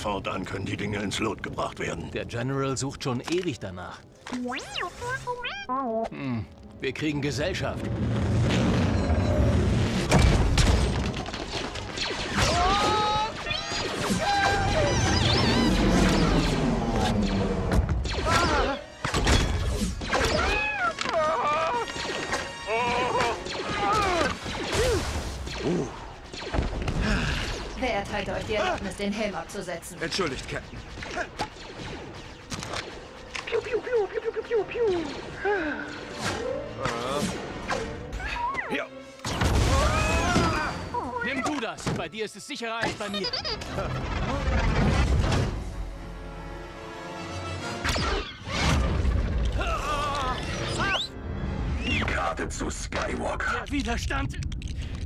Fortan können die Dinge ins Lot gebracht werden. Der General sucht schon ewig danach. Hm, wir kriegen Gesellschaft. Wer erteilte euch die Erlaubnis, den Helm abzusetzen? Entschuldigt, Captain. Piu, piu, piu, piu, piu, piu, piu. Ja. Nimm du das. Bei dir ist es sicherer als bei mir. Die Karte zu Skywalker. Der Widerstand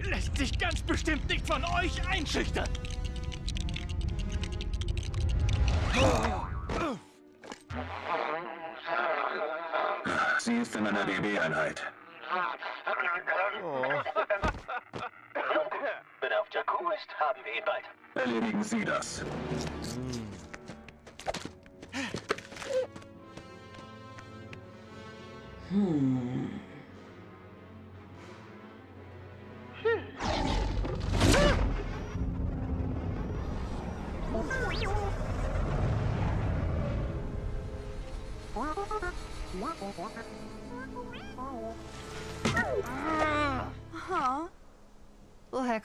lässt sich ganz bestimmt nicht von euch einschüchtern. Sie ist in einer DB-Einheit. Wenn er auf Jakku ist, haben wir ihn bald. Erledigen Sie das. Woher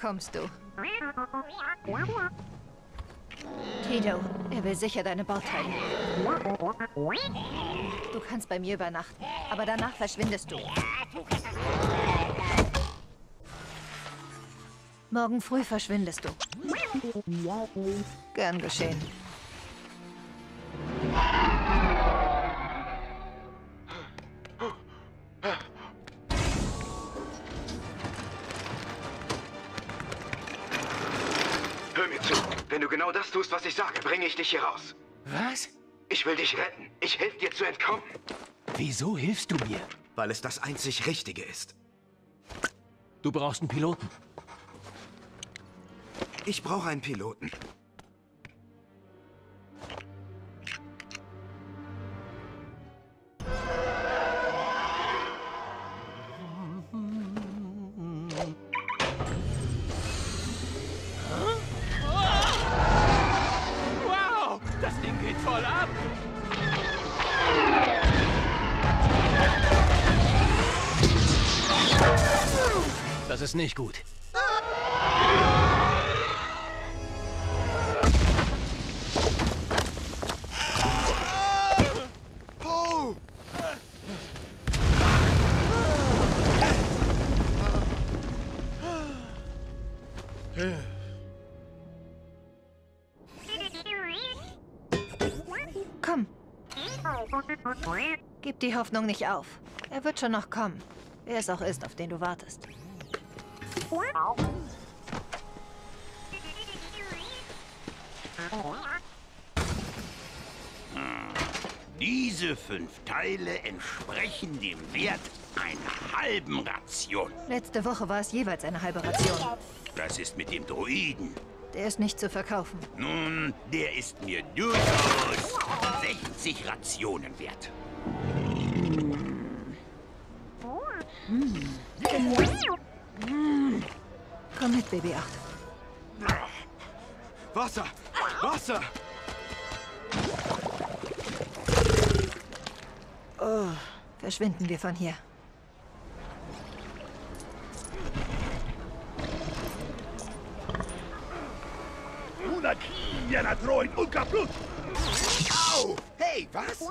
kommst du? Tito, er will sicher deine Bauteile. Du kannst bei mir übernachten, aber danach verschwindest du. Morgen früh verschwindest du. Gern geschehen. Das tust, was ich sage, bringe ich dich hier raus. Was? Ich will dich retten. Ich helfe dir zu entkommen. Wieso hilfst du mir? Weil es das einzig Richtige ist. Du brauchst einen Piloten. Ich brauche einen Piloten. Gib die Hoffnung nicht auf. Er wird schon noch kommen. Wer es auch ist, auf den du wartest. Diese fünf Teile entsprechen dem Wert einer halben Ration. Letzte Woche war es jeweils eine halbe Ration. Das ist mit dem Droiden. Der ist nicht zu verkaufen. Nun, der ist mir durchaus 60 Rationen wert. Komm mit, Baby 8. Wasser! Wasser! Verschwinden wir von hier. Au! Hey, was?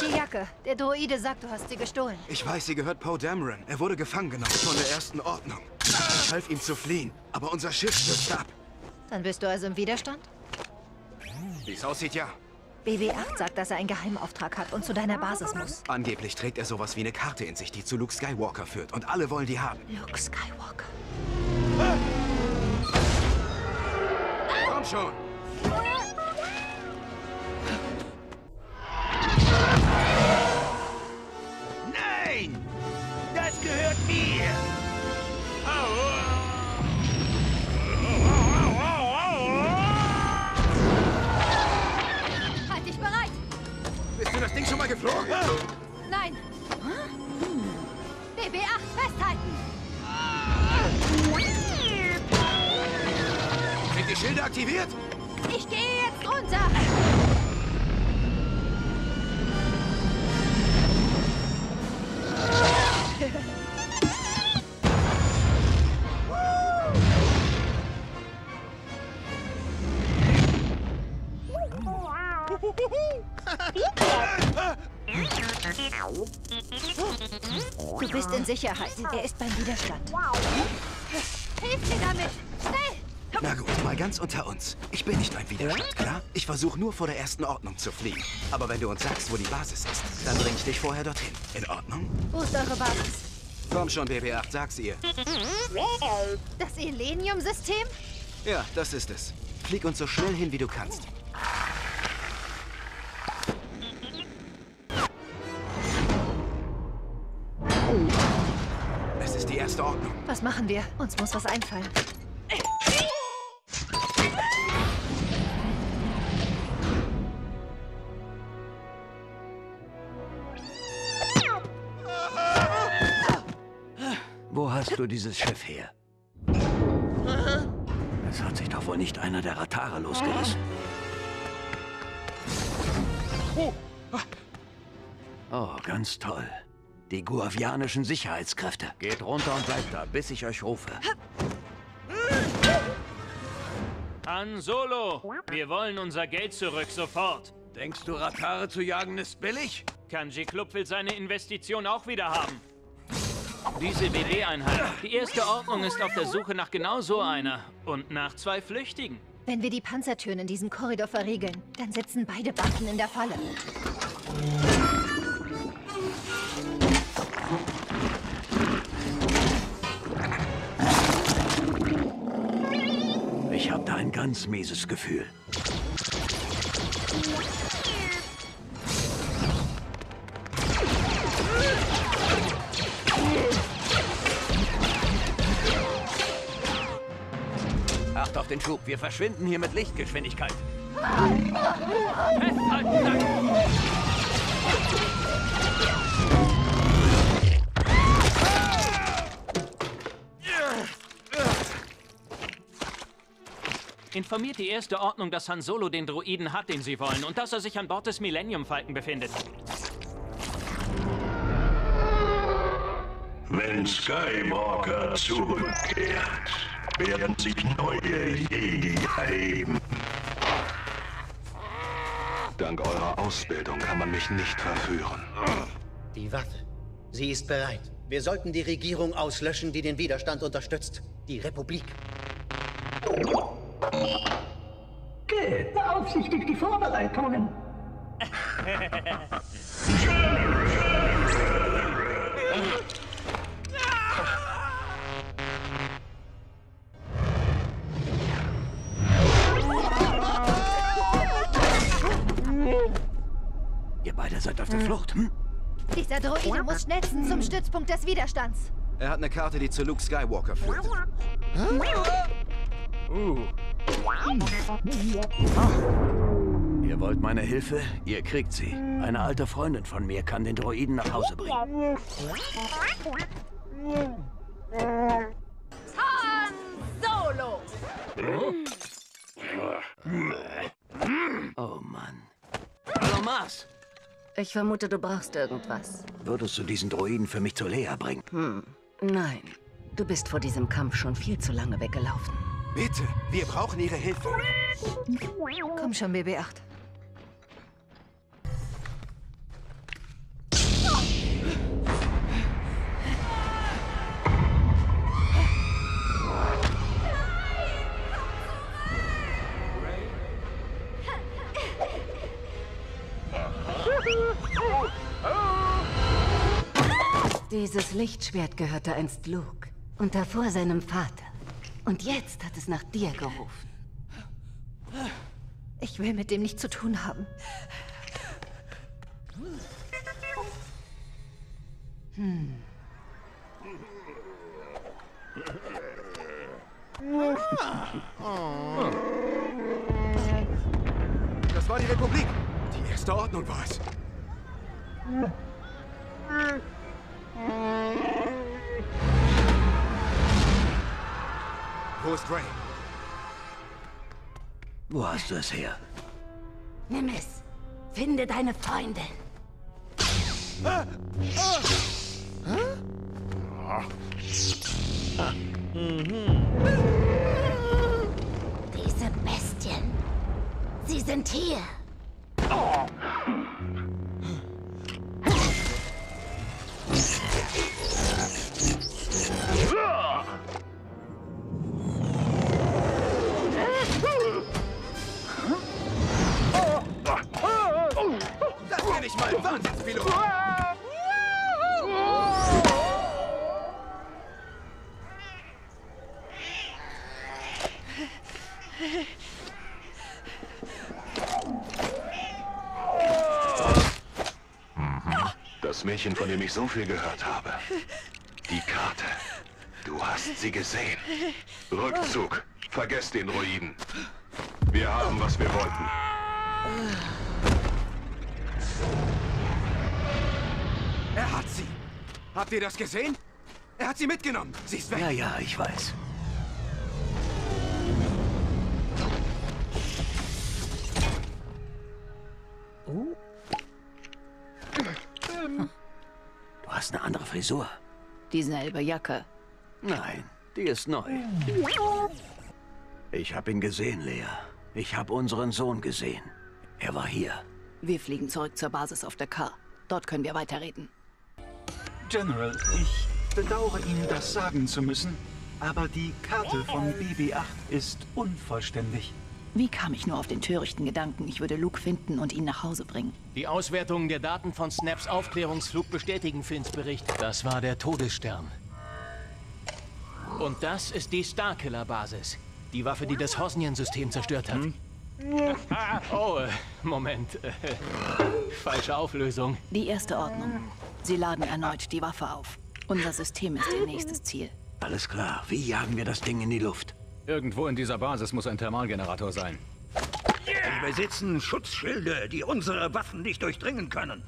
Die Jacke. Der Droide sagt, du hast sie gestohlen. Ich weiß, sie gehört Poe Dameron. Er wurde gefangen genommen von der ersten Ordnung. Ich half ihm zu fliehen, aber unser Schiff stürzte ab. Dann bist du also im Widerstand? Wie es aussieht, ja. BB-8 sagt, dass er einen Geheimauftrag hat und zu deiner Basis muss. Angeblich trägt er sowas wie eine Karte in sich, die zu Luke Skywalker führt. Und alle wollen die haben. Luke Skywalker. Komm schon! Bist in Sicherheit. Er ist beim Widerstand. Hilf mir damit! Schnell! Na gut, mal ganz unter uns. Ich bin nicht ein Widerstand, klar? Ich versuche nur vor der ersten Ordnung zu fliehen. Aber wenn du uns sagst, wo die Basis ist, dann bring ich dich vorher dorthin. In Ordnung? Wo ist eure Basis? Komm schon, BB-8, sag's ihr. Das Elenium-System? Ja, das ist es. Flieg uns so schnell hin, wie du kannst. Ist Ordnung. Was machen wir? Uns muss was einfallen. Wo hast du dieses Schiff her? Es hat sich doch wohl nicht einer der Ratare losgerissen. Oh, ganz toll. Die guavianischen Sicherheitskräfte. Geht runter und bleibt da, bis ich euch rufe. Han Solo, wir wollen unser Geld zurück, sofort. Denkst du, Ratare zu jagen ist billig? Kanji Club will seine Investition auch wieder haben. Diese BB-Einheit, die erste Ordnung ist auf der Suche nach genau so einer. Und nach zwei Flüchtigen. Wenn wir die Panzertüren in diesem Korridor verriegeln, dann sitzen beide Banden in der Falle. Ganz mieses Gefühl. Acht auf den Schub, wir verschwinden hier mit Lichtgeschwindigkeit. Festhalten, danke. Informiert die erste Ordnung, dass Han Solo den Droiden hat, den sie wollen, und dass er sich an Bord des Millennium Falken befindet. Wenn Skywalker zurückkehrt, werden sich neue Jedi erheben. Dank eurer Ausbildung kann man mich nicht verführen. Die Waffe. Sie ist bereit. Wir sollten die Regierung auslöschen, die den Widerstand unterstützt. Die Republik. Geht, beaufsichtigt die Vorbereitungen. Ihr beide seid auf der Flucht, hm? Dieser Droide muss schnellstens zum Stützpunkt des Widerstands. Er hat eine Karte, die zu Luke Skywalker führt. Ihr wollt meine Hilfe? Ihr kriegt sie. Eine alte Freundin von mir kann den Droiden nach Hause bringen. Han Solo! Oh Mann. Hallo Mars. Ich vermute, du brauchst irgendwas. Würdest du diesen Droiden für mich zu Lea bringen? Nein, du bist vor diesem Kampf schon viel zu lange weggelaufen. Bitte, wir brauchen Ihre Hilfe. Komm schon, BB-8. Dieses Lichtschwert gehörte einst Luke und davor seinem Vater. Und jetzt hat es nach dir gerufen. Ich will mit dem nichts zu tun haben. Das war die Republik. Die erste Ordnung war es. Wo ist Ray? Wo hast du es her? Nimm es. Finde deine Freundin. Diese Bestien. Sie sind hier. Das Das Mädchen, von dem ich so viel gehört habe. Die Karte. Du hast sie gesehen. Rückzug. Vergesst den Ruiden. Wir haben, was wir wollten. Er hat sie! Habt ihr das gesehen? Er hat sie mitgenommen! Sie ist weg! Ja, ja, ich weiß. Frisur. Dieselbe Jacke. Nein, die ist neu. Ich hab ihn gesehen, Lea. Ich hab unseren Sohn gesehen. Er war hier. Wir fliegen zurück zur Basis auf der K. Dort können wir weiterreden. General, ich bedauere Ihnen das sagen zu müssen, aber die Karte von BB-8 ist unvollständig. Wie kam ich nur auf den törichten Gedanken, ich würde Luke finden und ihn nach Hause bringen? Die Auswertungen der Daten von Snaps Aufklärungsflug bestätigen Finns Bericht. Das war der Todesstern. Und das ist die Starkiller-Basis. Die Waffe, die das Hosnian-System zerstört hat. oh, äh, Moment. Falsche Auflösung. Die erste Ordnung. Sie laden erneut die Waffe auf. Unser System ist ihr nächstes Ziel. Alles klar. Wie jagen wir das Ding in die Luft? Irgendwo in dieser Basis muss ein Thermalgenerator sein. Wir besitzen Schutzschilde, die unsere Waffen nicht durchdringen können.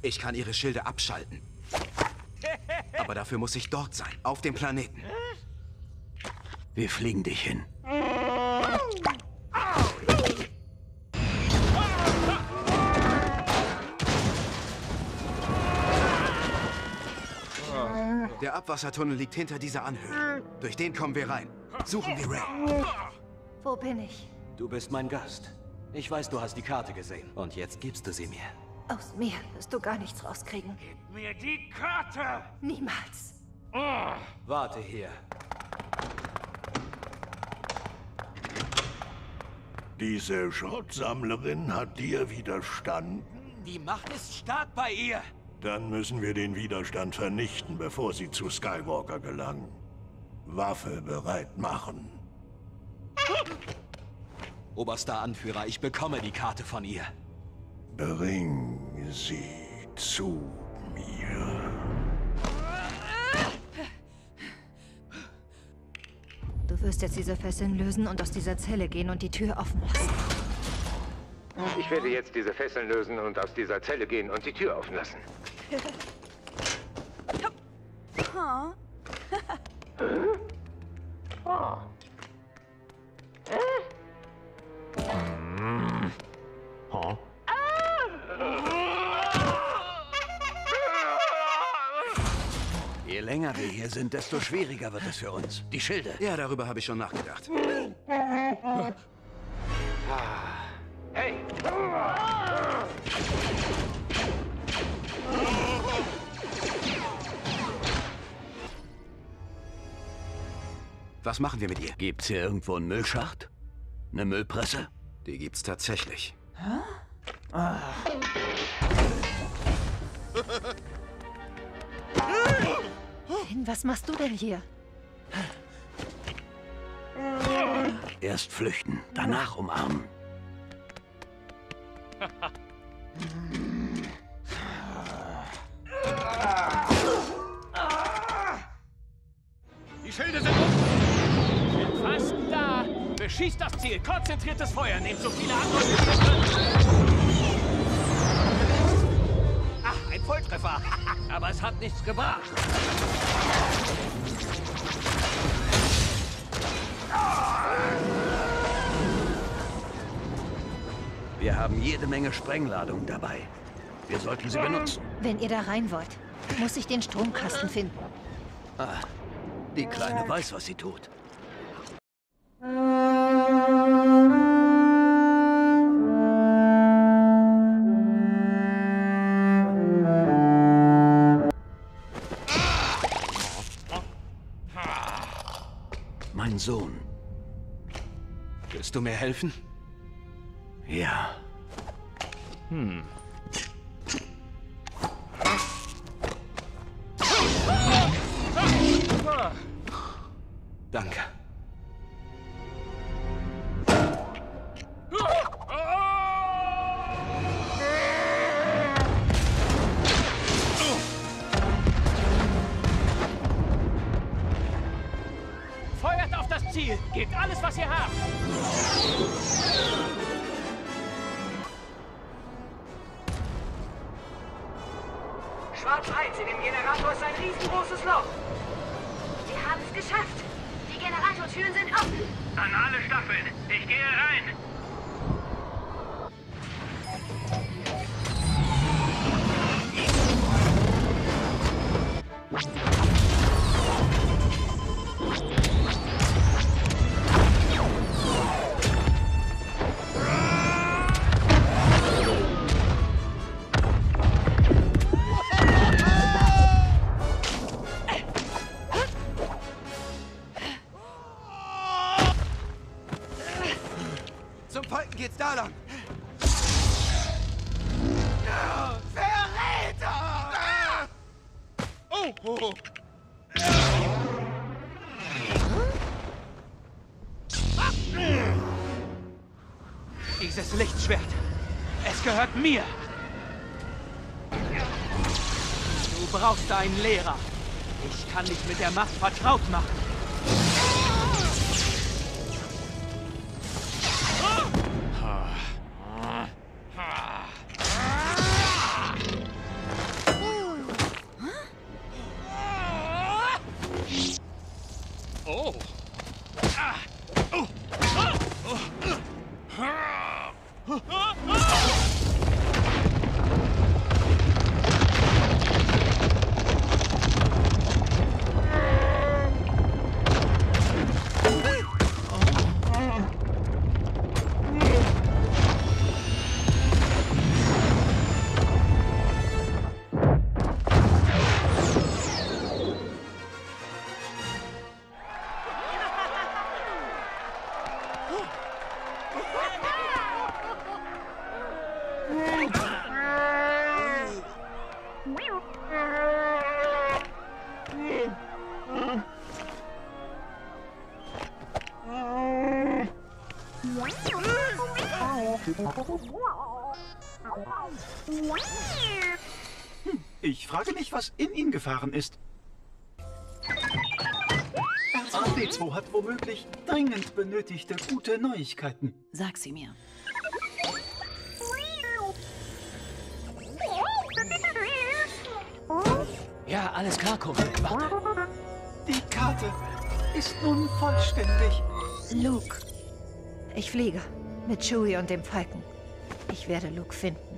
Ich kann ihre Schilde abschalten. Aber dafür muss ich dort sein, auf dem Planeten. Wir fliegen dich hin. Der Abwassertunnel liegt hinter dieser Anhöhe. Durch den kommen wir rein. Suchen wir Ray. Wo bin ich? Du bist mein Gast. Ich weiß, du hast die Karte gesehen. Und jetzt gibst du sie mir. Aus mir wirst du gar nichts rauskriegen. Gib mir die Karte! Niemals. Warte hier. Diese Schrottsammlerin hat dir widerstanden? Die Macht ist stark bei ihr. Dann müssen wir den Widerstand vernichten, bevor sie zu Skywalker gelangen. Waffe bereit machen. Oberster Anführer, ich bekomme die Karte von ihr. Bring sie zu mir. Du wirst jetzt diese Fesseln lösen und aus dieser Zelle gehen und die Tür offen lassen. Ich werde jetzt diese Fesseln lösen und aus dieser Zelle gehen und die Tür offen lassen. Je länger wir hier sind, desto schwieriger wird es für uns. Die Schilde. Ja, darüber habe ich schon nachgedacht. Hey! Was machen wir mit ihr? Gibt's hier irgendwo einen Müllschacht? Eine Müllpresse? Die gibt's tatsächlich. Finn, was machst du denn hier? Erst flüchten, danach umarmen. Die Schilde sind um. Fast da. Beschießt das Ziel. Konzentriertes Feuer. Nehmt so viele Anläufe wie ihr könnt. Ach, ein Volltreffer aber es hat nichts gebracht. Wir haben jede Menge Sprengladungen dabei. Wir sollten sie benutzen. Wenn ihr da rein wollt, muss ich den Stromkasten finden. Ah, die Kleine weiß, was sie tut. Willst du mir helfen? Dieses Lichtschwert. Es gehört mir. Du brauchst einen Lehrer. Ich kann dich mit der Macht vertraut machen. Ich frage mich, was in ihn gefahren ist. RAB2 hat womöglich dringend benötigte gute Neuigkeiten. Sag sie mir. Ja, alles klar, Kumpel. Warte. Die Karte ist nun vollständig. Luke. Ich fliege. Mit Chewie und dem Falken. Ich werde Luke finden.